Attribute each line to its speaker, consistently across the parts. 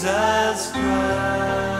Speaker 1: Jesus Christ.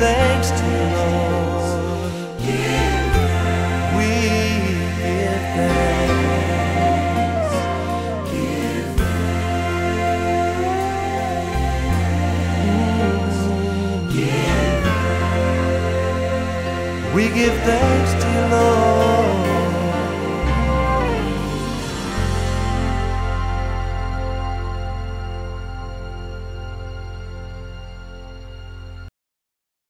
Speaker 1: thanks to the Lord. We give thanks. Mm. We give thanks to the Lord.